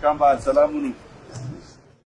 kamba salamu.